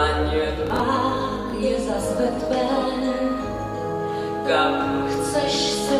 Panie Marie, za swe Twem, kam chcesz se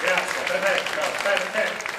Grazie, perfetto, perfetto.